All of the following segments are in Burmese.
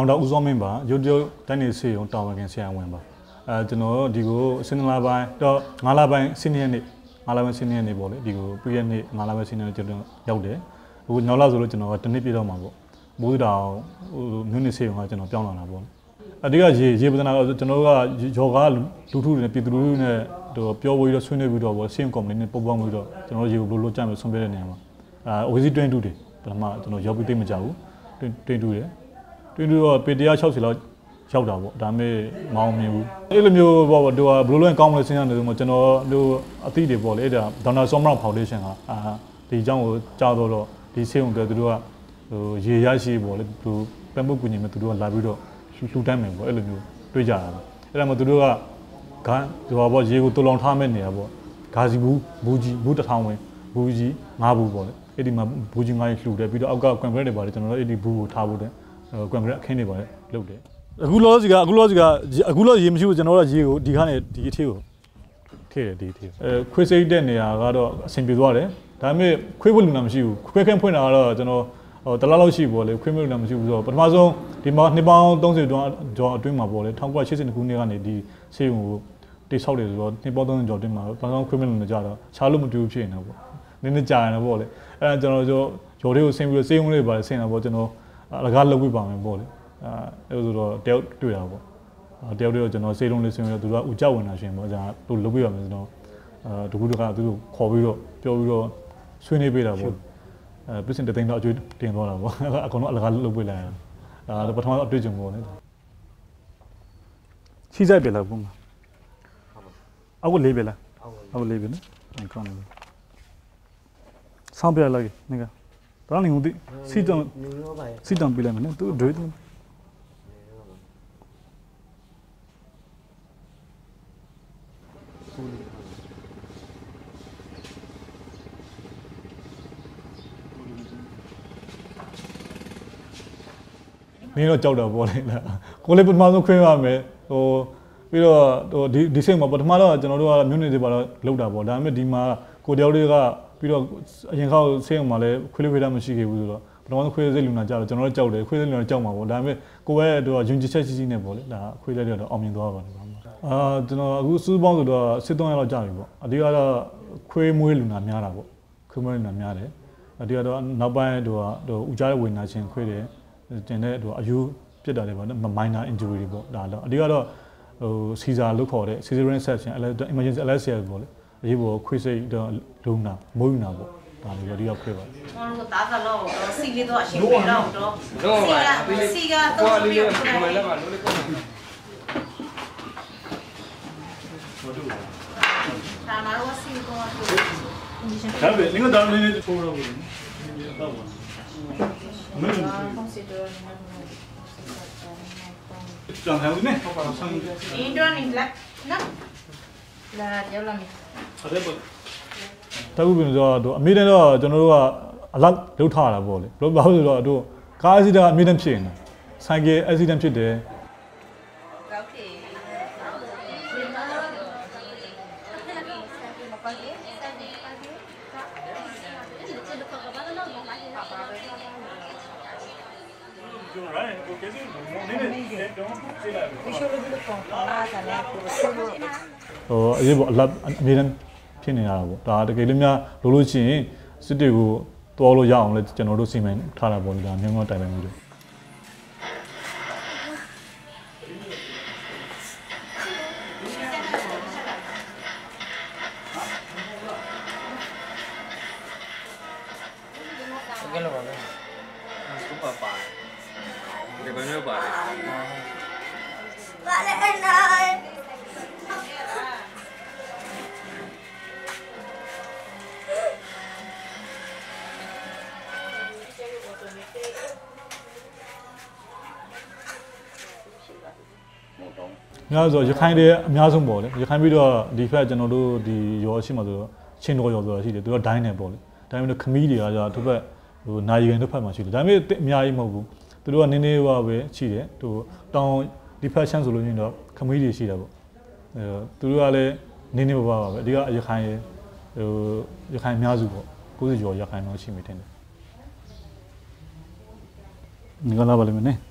ဒေါက်တာဦးစောမင်းပါရုပ်ရုပ်တိုင်းနေစေုံတာဝန်ခံဆရာဝန်ပါအဲကျွန်တော်ဒီကိုစနေလပိုင်းတော့9လပိုင်းစနေနေ့9လပိုင်းစနေနေ့ပေါ့လေဒီကိုပြည့်ရက်နေ့9လပိုင်းစနေနေ့ကျွန်တော်ရောက်တယ်အခုနောက်လာဆိုလို့ကျွန်တော်ကတစ်နှစ်ပြည့်တော့မှာပေါ့မိုးတောင်ဟိုမြို့နေစေုံကကျွန်တော်ပြောင်းလာတာပေါ့အဓိကရေရေပဒနာကကျွန်တော်တို့ကယောဂလူထုတွေနဲ့ပြည်သူလူထုနဲ့ဟိုပြောပြီးတော့ဆွေးနွေးပြီးတော့ပေါ့ဆေးကွန်ပဏီနဲ့ပုံပေါင်းပြီးတော့ကျွန်တော်ရေဘလို့လို့ကြမယ်ဆုံးဖြတ်တဲ့နေရာမှာအာ OC 22တွေပထမကျွန်တော်ရောက်ပြီးသိမကြဘူး22တွေ တွင်းတူတော့ပေ160လောက်ရောက်တာပေါ့ဒါပေမဲ့မအောင်မြင်ဘူးအဲ့လိုမျိုးပေါ့တို့ကဘလို့လဲကောင်းမလဲစဉ်းစားနေလို့ကျွန်တော်တို့အသီးတွေပေါ့လေအဲ့ဒါဒေါနာဆောမရာဖောင်ဒေးရှင်းကအာဒီအကြောင်းကိုကြားတော့တော့ဒီဆေးုံတွေသူတို့ကဟိုရေရရှိပေါ့လေသူပံ့ပိုးကူညီမဲ့သူတို့ကလာပြီးတော့လှူတန်းမယ်ပေါ့အဲ့လိုမျိုးတွေးကြတာအဲ့ဒါမှသူတို့ကဂါဒီပါပေါ့ရေကိုတူလောင်ထားမဲ့နေရပေါ့ဂါစီဘူးဘူးကြီးဘူးတစ်ထောင်ဝင်ဘူးကြီးငါးဘူးပေါ့လေအဲ့ဒီမှာဘူးကြီးငါးကြီးလှူတယ်ပြီးတော့အောက်ကကွန်ကရစ်တွေပါတယ်ကျွန်တော်တို့အဲ့ဒီဘူးကိုထားဖို့တဲ့ ကွန်ကရစ်အခင်းတွေပါတယ်လုပ်တယ်အခုလောစီကအခုလောစီကအခုလောရေမရှိဘူးကျွန်တော်တို့ရေကိုဒီခါနဲ့ဒီအထီကိုထည့်တယ်ဒီအထီအဲခွေးစိတ်တဲ့နေရာကတော့အဆင်ပြေသွားတယ်ဒါပေမဲ့ခွေးဖို့လူနာမရှိဘူးခွေးခန့်ဖွင့်တာကတော့ကျွန်တော်ဟိုတလားလောက်ရှိပေါ့လေခွေးမလို့လည်းမရှိဘူးဆိုတော့ပထမဆုံးဒီမှာနှစ်ပေါင်း30ကျော်ကျော်အတွင်းမှာပေါ့လေ1982ခုနှစ်ကနေဒီဆေးရုံကိုတိတ်ဆောက်တယ်ဆိုတော့နှစ်ပေါင်း30ကျော်အတွင်းမှာပထမဆုံးခွေးမလို့လည်းကြတော့ခြားလို့မတူဘူးဖြစ်နေတာပေါ့နည်းနည်းကြာနေပေါ့လေအဲဒါကျွန်တော်တို့ကျော်လေးကိုဆင်းပြီးတော့ဆေးရုံလေးပါဆင်းတာပေါ့ကျွန်တော် အလကားလုပ်ပြီးပါမယ်ပေါ့လေအဲအဲ့ဆိုတော့တယောက်တွေ့တာပေါ့တယောက်တည်းတော့ကျွန်တော်ဆေးလုံးလေးဆင်းပြီးတော့သူကဥကြဝင်တာရှင်ပေါ့ဒါတို့လုပ်ပြရမယ်ကျွန်တော်အဲတကူတကသူတို့ခေါ်ပြီးတော့ပြောပြီးတော့ဆွေးနွေးပေးတာပေါ့အဲပြစ်စင်တသိန်းတော့အကျွေးတင်သွားတာပေါ့အကောင်တော့အလကားလုပ်ပေးလိုက်တာအဲပထမတော့အတွေ့အကြုံပေါ့လေရှိဆိုင်ပြလာပုံမှာအောက်ကိုလေးပြလာအောက်ကိုလေးပြနော်ကောင်းတယ်ဆောင်းပြလာကြီးနေက ဘာလို့ငုံတိစီတံစီတံပြလိုက်မယ်နော်သူဒွေးတယ်နင်းတော့ကြောက်တာပေါ့လေလားကိုလေးပထမဆုံးခွင့်ရမယ်ဟိုပြီးတော့ဟိုဒီဒီစိတ်မှာပထမတော့ကျွန်တော်တို့ကမြို့နယ်တွေပါတော့လောက်တာပေါ့ဒါပေမဲ့ဒီမှာကိုတယောက်တွေက ပြီးတော့အရင်ခေါက်ဆေးရုံမှာလည်းခွေးလေးခွေးတာမရှိခဲ့ဘူးဆိုတော့ပထမဆုံးခွေးစိတ်လူနာကြတော့ကျွန်တော်တို့ကြောက်တယ်ခွေးစိတ်လူနာကြောက်မှာပေါ့ဒါပေမဲ့ကိုယ့်ရဲ့တော့ယုံကြည်ချက်ရှိရှိနဲ့ပေါ့လေဒါခွေးလေးတွေတော့အောင်မြင်သွားပါတယ်အာကျွန်တော်အခုစူးပေါင်းဆိုတော့စစ်သုံးရလောက်ကြာပြီပေါ့အဓိကတော့ခွေးမွေးလူနာများတာပေါ့ခွေးမွေးလူနာများတယ်အဓိကတော့နောက်ပိုင်းတို့ကဟိုဦးကြားတဲ့ဝေနာချင်းခွေးတယ်တင်တဲ့ဟိုအယူပြစ်တာတွေပေါ့နော် minor injury တွေပေါ့ဒါတော့အဓိကတော့ဟိုစီဇာလို့ခေါ်တဲ့ cesarean section emergency anesthesia ပေါ့လေအ ရေးပေါ်ခွေးစိတ်တော့လုံနာမိုးယူနာပေါ့ဒါလေးတော့ဒီရောက်ခွေးပါကျွန်တော်တို့သားသလောက်တော့စီလေးတော့အရှိပြေတော့တော့စီကစီကတော့ပြီးတော့ဒါမှလည်းစီကတော့ဒါပဲငါတော့လည်းနေထိုးတော့ဘူးတော့ပါမင်းတို့ consider ကြောင်ဟောင်းနေဟောပါဆောင် Indian in black နော်လာ ရောက်လာမီအဲ့ဒါတကူပြင်ဆိုတော့အမေတန်းတော့ကျွန်တော်တို့ကအလောက်လောက်ထားတာပေါ့လေဘယ်လိုဘာလို့ဆိုတော့တို့ကားအက်ဆီဒန့်အမေတန်းဖြစ်နေတာဆိုင်ကယ်အက်ဆီဒန့်ဖြစ်တယ် အရေးပေါ်အလတ်အမေတန်းဖြစ်နေရတာပေါ့ဒါတကယ်လို့များလို့လို့ရှိရင်စစ်တွေကိုတွားလို့ရအောင်လဲကျွန်တော်တို့စီမံထားတာပေါ့လေဒါမျိုးမျိုးတိုင်ပင်ပြီးတော့ များဆိုရခိုင်တွေအများဆုံးပေါ့လေရခိုင်ပြီးတော့ဒီဖက်ကျွန်တော်တို့ဒီရောရှိမှဆိုတော့ချင်းတော်ရောဆိုတာရှိတယ်သူကဒိုင်းနေပေါ့လေဒါပေမဲ့ခမီးတွေကကြာသူဘက်ဟိုနာရီကန်တစ်ဖက်မှာရှိတယ်ဒါပေမဲ့အများကြီးမဟုတ်ဘူးသူတို့ကနည်းနည်းပါပဲရှိတယ်သူတောင်ဒီဖက်ရှမ်းဆိုလို့ရှိရင်တော့ခမီးတွေရှိတာပေါ့အဲသူတို့ကလည်းနည်းနည်းပါးပါပဲအဓိကရခိုင်ဟိုရခိုင်အများစုပေါ့90ကျော်ရခိုင်တော့ရှိမိတယ်ငါလာပါလိမ့်မယ်နော်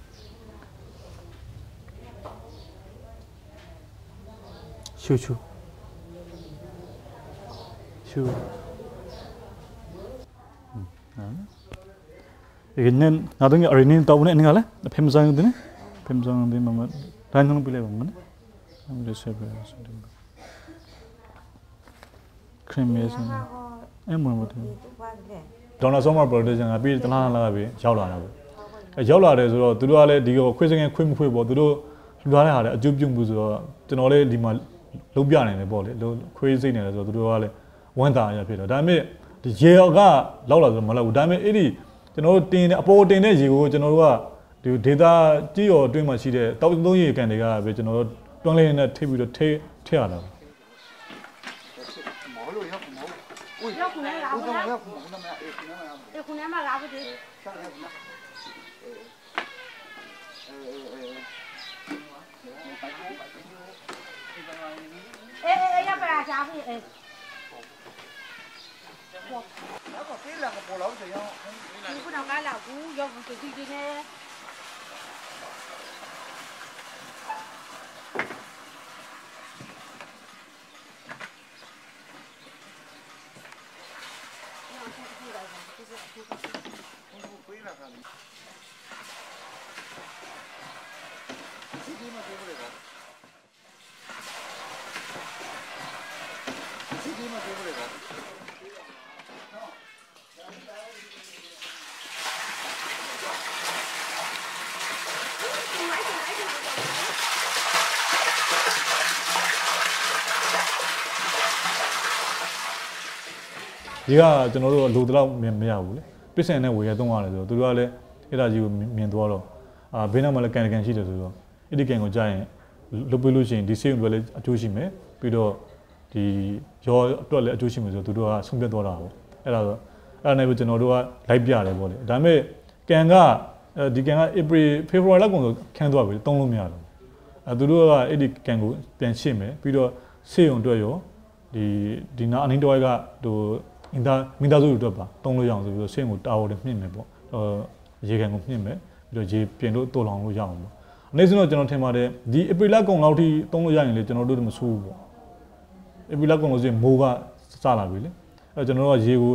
ရှူရှူရှူဒီနေ့နာတော့ငါရင်းတောင်းနေငါလဲဖမ်ဇန်ဒင်းဖမ်ဇန်ဒင်းမမတိုင်းနုံပြလဲပါမနော်အမ်ရဆက်ပဲဆိုတယ်ခရမ်မဲစန်အမ်မမတူဒေါ်နာဆောမပရိုဒူဆာကပြီးတလားလားပဲရောက်လာတာပဲအဲရောက်လာတယ်ဆိုတော့သူတို့ကလည်းဒီကိုခွေးစငယ်ခွေးမခွေးပေါ့သူတို့လူထားတဲ့ဟာလည်းအကျိုးပြုမှုဆိုတော့ကျွန်တော်လည်းဒီမှာ လုံးပြနိုင်တယ်ပေါ့လေခွေးစိတ်နေတယ်ဆိုတော့သူတို့ကလည်းဝမ်းသာရဖြစ်တော့ဒါပေမဲ့ဒီရေကလောက်လာဆိုမလောက်ဘူးဒါပေမဲ့အဲ့ဒီကျွန်တော်တို့တင်အပေါ်တင်တဲ့ရေကိုကျွန်တော်တို့ကဒီ data ကြည့်ရောအတွင်းမှာရှိတဲ့တောက်သုံးရေကန်တွေကပဲကျွန်တော်တို့တွန်းလေးနဲ့ထိပ်ပြီးတော့ထိထရတာเออ ê ê ê nhắc bà chào cái gì? Nếu mà tí là bộ lỗ thì không? Đi bữa nào cái là cũng vô từ khi đi nghe? Thank you. ဒီကကျွန်တော်တို့လိုတလောက်မမရဘူးလေပစ္စံနဲ့ဝေရသုံးရတယ်ဆိုတော့သူတို့ကလည်းအဲ့ဒါကြီးကိုမြင်သွားတော့အာဘေးနားမှာလည်းကန်ကန်ရှိတယ်ဆိုတော့အဲ့ဒီကန်ကိုကြားရင်လုတ်ပြလို့ရှိရင်ဒီစေးုံတွေလည်းအကျိုးရှိမယ်ပြီးတော့ဒီရောအတွက်လည်းအကျိုးရှိမယ်ဆိုတော့သူတို့ကဆုံးဖြတ်သွားတာပေါ့အဲ့ဒါဆိုအဲ့ဒါနဲ့ပဲကျွန်တော်တို့ကလိုက်ပြတယ်ပေါ့လေဒါပေမဲ့ကန်ကအဲဒီကန်က April February လောက်ကုန်ဆိုခန်းသွားပြီသုံးလို့မရတော့အဲသူတို့ကအဲ့ဒီကန်ကိုပြန်ရှင်းမယ်ပြီးတော့စေးုံအတွက်ရောဒီဒီနာအနင်းတော်ကဟို မိသားမိသားစုတွေအတွက်ပါတုံးလို့ရအောင်ဆိုပြီးတော့ဆင့်ကိုတာဝါတွေမြင့်မယ်ပေါ့ဟိုရေကန်ကိုမြင့်မယ်ပြီးတော့ရေပြင်လို့တော်လောင်လို့ရအောင်ပေါ့အနေစင်းတော့ကျွန်တော်ထင်ပါတယ်ဒီဧပြီလကုန်လောက်ထိတုံးလို့ရရင်လေကျွန်တော်တို့မဆိုးဘူးပေါ့ဧပြီလကုန်လို့ဆိုရင်မိုးကစလာပြီလေအဲ့တော့ကျွန်တော်တို့ကရေကို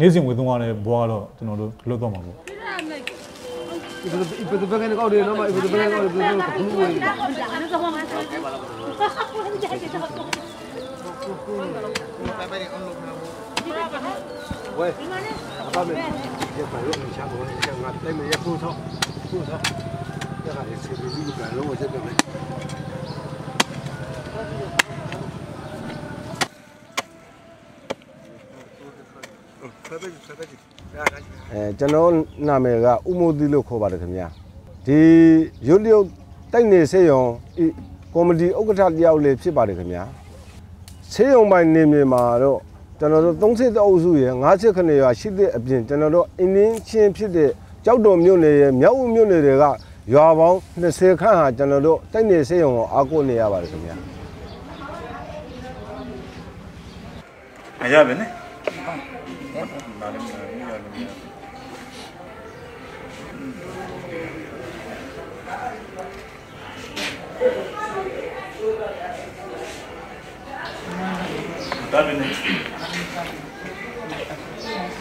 နေ့စဉ်ဝင်သုံးရတဲ့ဘွားတော့ကျွန်တော်တို့လွတ်တော့မှာပေါ့ဒီဘယ်ဒီဘယ်ဘယ်ကနေကောက်တယ်နော်မဒီဘယ်ကနေကောက်တယ်ဘယ်လိုကူလို့လဲအဲ့တော့မှဆက်ပါလားဘယ်လိုလဲဘယ်ဘယ်အွန်လို့ ဝဲအပါမေရပါလို့ချာဘောချာငါတိုင်မရဖို့သောဖို့သောရပါတယ်စီဘီလူကလုံးဝချက်တယ်အဲကျွန်တော်နာမည်ကဥမိုသီလို့ခေါ်ပါတယ်ခင်ဗျာဒီရွတ်လျုပ်တိုက်နေဆေးရုံကော်မတီဥက္ကဋ္ဌတယောက်လေးဖြစ်ပါတယ်ခင်ဗျာဆေးရုံပိုင်းနေမြေမှာတော့ ကျွန်တော်တို့30တအုပ်စုရယ်50ခဏရွာရှိတဲ့အပြင်ကျွန်တော်တို့အင်းင်းချင်းဖြစ်တဲ့ကြောက်တော်မြို့နယ်ရယ်မြောက်ဦးမြို့နယ်တွေကရွာပေါင်း20ခန့်ဟာကျွန်တော်တို့တိုက်နေစေယုံကိုအားကိုးနေရပါတယ်ခင်ဗျာအရပဲနဲ့နားလည်းမရဘူးရလည်းမရဒါပဲနဲ့ အဲ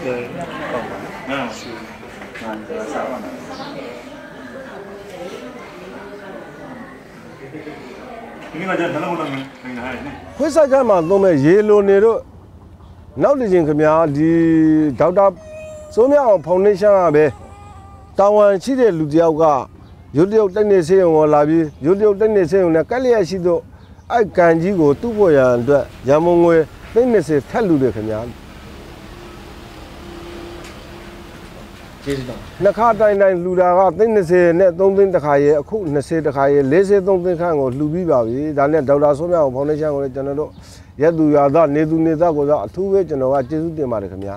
ဟုတ်ပါနော်ရှူငါဒါစားပါမယ်ဒီမှာကျတော့လည်းမလုပ်နိုင်ဘူးနေနေခွေးဆိုင်ကမှာသုံးမဲ့ရေလိုနေတော့နောက်တစ်ချိန်ခင်ဗျာဒီဒေါက်တာစိုးမြအောင်ဖောင်ဒေးရှင်းကပဲတာဝန်ရှိတဲ့လူတစ်ယောက်ကရုပ်တရုပ်တိုက်နေစေုံကိုလာပြီးရုပ်တရုပ်တိုက်နေစေုံနဲ့ကက်လျက်ရှိတော့အဲ့ကန်ကြီးကိုသူ့ပေါ်ရန်အတွက်ရန်မုံငွေ သိန်း20ထက်လူတယ်ခင်ဗျာကျေးဇူးပါနှစ်ခါတိုင်တိုင်လှူတာကသိန်း20နဲ့3သိန်းတစ်ခါရဲအခု20တစ်ခါရဲ40 3သိန်းခန့်ကိုလှူပြီးပါပြီဒါနဲ့ဒေါက်တာဆိုးမြောင်ဖောင်ဒေးရှင်းကိုလည်းကျွန်တော်တို့ရက်သူရသားနေသူနေသားကိုသာအထူးပဲကျွန်တော်ကကျေးဇူးတင်ပါတယ်ခင်ဗျာ